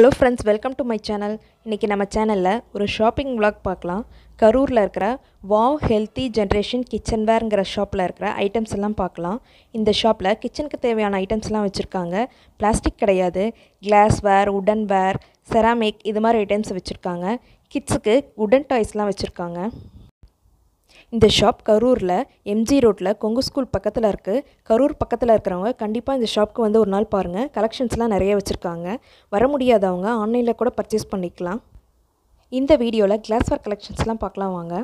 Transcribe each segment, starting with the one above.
Hello friends welcome to my channel இன்றைக்கி நம்ம சேனலில் ஒரு ஷாப்பிங் விளாக் பார்க்கலாம். கரூரில் இருக்கிற வாவ் ஹெல்த்தி ஜென்ரேஷன் கிச்சன் வேர்ங்கிற ஷாப்பில் இருக்கிற ஐட்டம்ஸ் எல்லாம் பார்க்கலாம். இந்த ஷாப்பில் கிச்சனுக்கு தேவையான ஐட்டம்ஸ்லாம் வச்சுருக்காங்க. பிளாஸ்டிக் கிடையாது. கிளாஸ் வேர் உடன் வேர் செராமிக் இது மாதிரி ஐட்டம்ஸ் வச்சுருக்காங்க. கிட்ஸுக்கு உடன் டாய்ஸ்லாம் வச்சுருக்காங்க. இந்த ஷாப் கரூரில் எம்ஜி ரோட்டில் கொங்கு ஸ்கூல் பக்கத்தில் இருக்குது கரூர் பக்கத்தில் இருக்கிறவங்க கண்டிப்பாக இந்த ஷாப்க்கு வந்து ஒரு நாள் பாருங்கள் கலெக்ஷன்ஸ்லாம் நிறைய வச்சுருக்காங்க. வர முடியாதவங்க ஆன்லைனில் கூட பர்ச்சேஸ் பண்ணிக்கலாம். இந்த வீடியோவில் கிளாஸ்வேர் கலெக்ஷன்ஸ்லாம் பார்க்கலாம் வாங்க.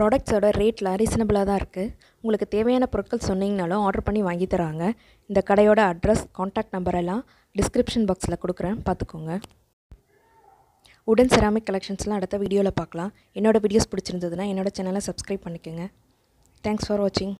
ப்ராடக்ட்ஸோட ரேட்டில் ரீசனபிளாக தான் இருக்குது உங்களுக்கு தேவையான பொருட்கள் சொன்னீங்கனாலும் ஆர்டர் பண்ணி வாங்கி தராங்க. இந்த கடையோட அட்ரஸ் காண்டாக்ட் நம்பர் எல்லாம் டிஸ்கிரிப்ஷன் பாக்ஸில் கொடுக்குறேன். பார்த்துக்கோங்க. உடன் செராமிக் கலெக்ஷன்ஸ்லாம் அடுத்த வீடியோவில் பார்க்கலாம். என்னோடய வீடியோஸ் பிடிச்சிருந்ததுன்னா என்னோடய சேனலை சப்ஸ்கிரைப் பண்ணிக்கோங்க. தேங்க்ஸ் ஃபார் வாட்சிங்